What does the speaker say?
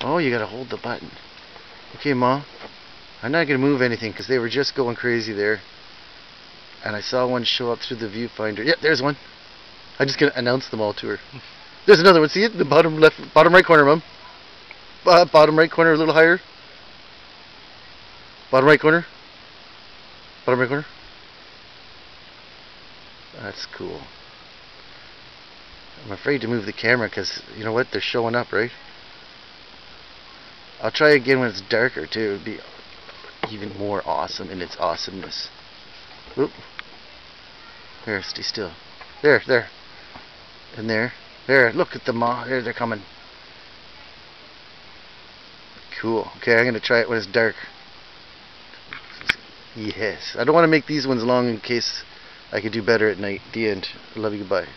Oh, you gotta hold the button. Okay, Mom. I'm not gonna move anything because they were just going crazy there. And I saw one show up through the viewfinder. Yep, there's one. I'm just gonna announce them all to her. There's another one. See it? The bottom left, bottom right corner, Mom. Uh, bottom right corner, a little higher. Bottom right corner. Bottom right corner. That's cool. I'm afraid to move the camera because, you know what, they're showing up, right? I'll try again when it's darker too. It'd be even more awesome in its awesomeness. Oop. There, stay still. There, there. And there. There, look at them all. There, they're coming. Cool. Okay, I'm going to try it when it's dark. Yes. I don't want to make these ones long in case I could do better at night. The end. Love you. Goodbye.